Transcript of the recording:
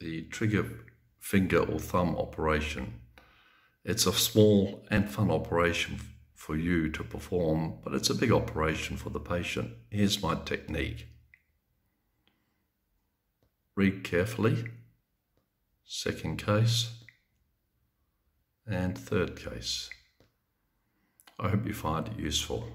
the trigger finger or thumb operation. It's a small and fun operation for you to perform, but it's a big operation for the patient. Here's my technique. Read carefully. Second case and third case. I hope you find it useful.